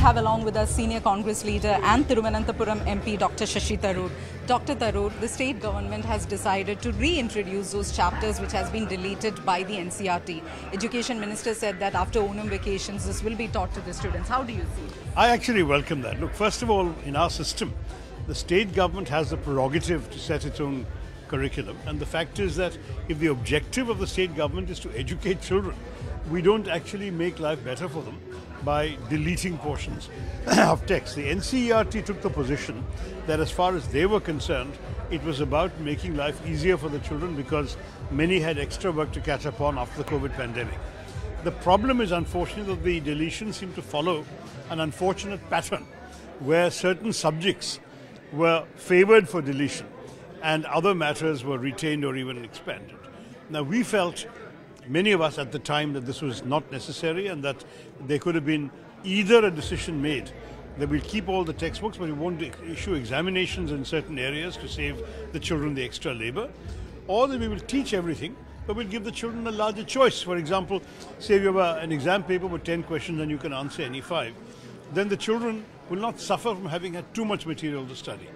have along with us senior Congress leader and Thiruvananthapuram MP Dr. Shashi Tharoor. Dr. Tharoor, the state government has decided to reintroduce those chapters which has been deleted by the NCERT. Education Minister said that after Onam vacations, this will be taught to the students. How do you see it? I actually welcome that. Look, first of all, in our system, the state government has the prerogative to set its own curriculum. And the fact is that if the objective of the state government is to educate children, we don't actually make life better for them by deleting portions of text. The NCERT took the position that as far as they were concerned, it was about making life easier for the children because many had extra work to catch up on after the COVID pandemic. The problem is unfortunately that the deletions seem to follow an unfortunate pattern where certain subjects were favored for deletion and other matters were retained or even expanded. Now we felt many of us at the time that this was not necessary and that there could have been either a decision made that we'll keep all the textbooks but we won't issue examinations in certain areas to save the children the extra labor, or that we will teach everything but we'll give the children a larger choice. For example, say you have an exam paper with 10 questions and you can answer any five, then the children will not suffer from having had too much material to study.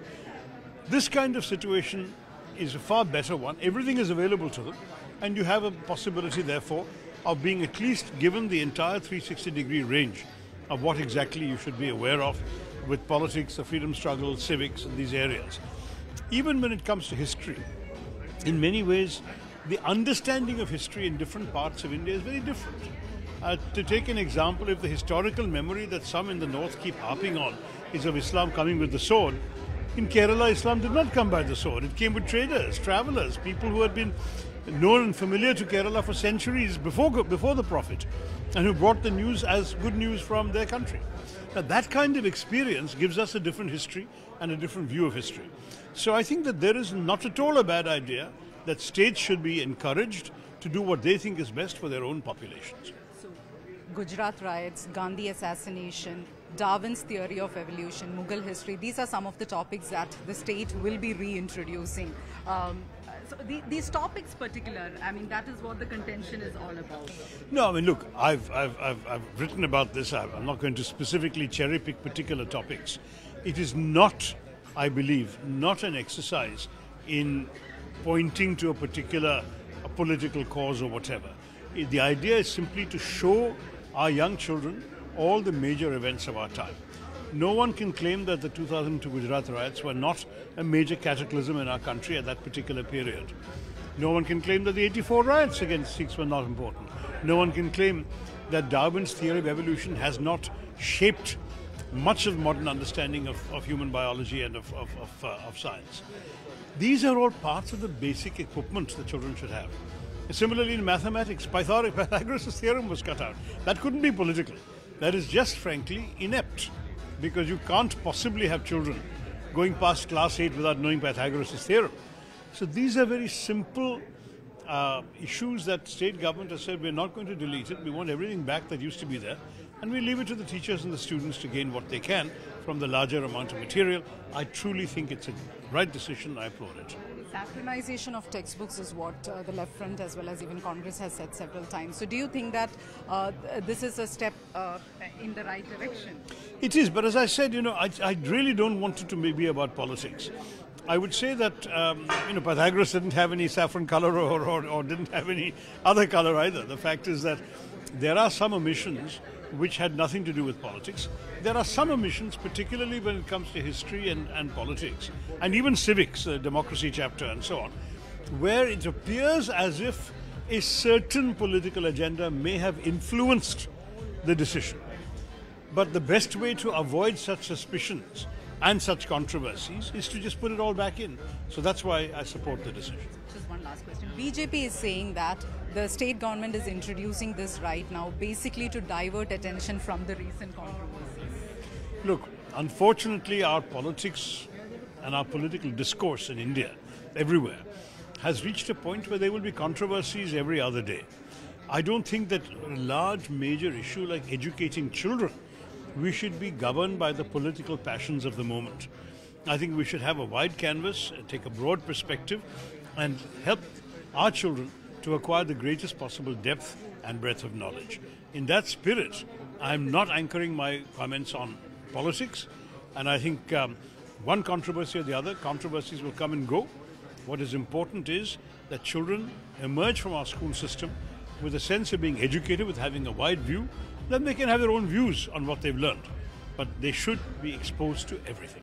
This kind of situation is a far better one. Everything is available to them and you have a possibility, therefore, of being at least given the entire 360 degree range of what exactly you should be aware of with politics, the freedom struggle, civics, and these areas. Even when it comes to history, in many ways, the understanding of history in different parts of India is very different. Uh, to take an example, if the historical memory that some in the north keep harping on is of Islam coming with the sword, in Kerala, Islam did not come by the sword. It came with traders, travelers, people who had been known and familiar to Kerala for centuries before, before the Prophet and who brought the news as good news from their country. Now, that kind of experience gives us a different history and a different view of history. So, I think that there is not at all a bad idea that states should be encouraged to do what they think is best for their own populations. Gujarat riots, Gandhi assassination, Darwin's theory of evolution, Mughal history, these are some of the topics that the state will be reintroducing. Um, so the, these topics particular, I mean, that is what the contention is all about. No, I mean, look, I've, I've, I've, I've written about this. I'm not going to specifically cherry pick particular topics. It is not, I believe, not an exercise in pointing to a particular a political cause or whatever. The idea is simply to show our young children all the major events of our time. No one can claim that the 2002 Gujarat riots were not a major cataclysm in our country at that particular period. No one can claim that the 84 riots against Sikhs were not important. No one can claim that Darwin's theory of evolution has not shaped much of modern understanding of, of human biology and of, of, of, uh, of science. These are all parts of the basic equipment the children should have. Similarly, in mathematics, Pythagoras' theorem was cut out. That couldn't be political. That is just, frankly, inept because you can't possibly have children going past class 8 without knowing Pythagoras' theorem. So these are very simple uh, issues that state government has said we're not going to delete it. We want everything back that used to be there. And we leave it to the teachers and the students to gain what they can from the larger amount of material. I truly think it's a right decision. I applaud it. Saffronization of textbooks is what uh, the left front as well as even Congress has said several times. So do you think that uh, this is a step uh, in the right direction? It is, but as I said, you know, I, I really don't want it to be about politics. I would say that um, you know Pythagoras didn't have any saffron color or, or, or, didn't have any other color either. The fact is that there are some omissions which had nothing to do with politics. There are some omissions, particularly when it comes to history and, and politics, and even civics, the democracy chapter, and so on, where it appears as if a certain political agenda may have influenced the decision. But the best way to avoid such suspicions and such controversies is to just put it all back in. So that's why I support the decision. Just one last question. BJP is saying that the state government is introducing this right now basically to divert attention from the recent controversies. Look, unfortunately, our politics and our political discourse in India, everywhere, has reached a point where there will be controversies every other day. I don't think that a large major issue like educating children we should be governed by the political passions of the moment. I think we should have a wide canvas, take a broad perspective, and help our children to acquire the greatest possible depth and breadth of knowledge. In that spirit, I'm not anchoring my comments on politics, and I think um, one controversy or the other, controversies will come and go. What is important is that children emerge from our school system with a sense of being educated, with having a wide view, then they can have their own views on what they've learned. But they should be exposed to everything.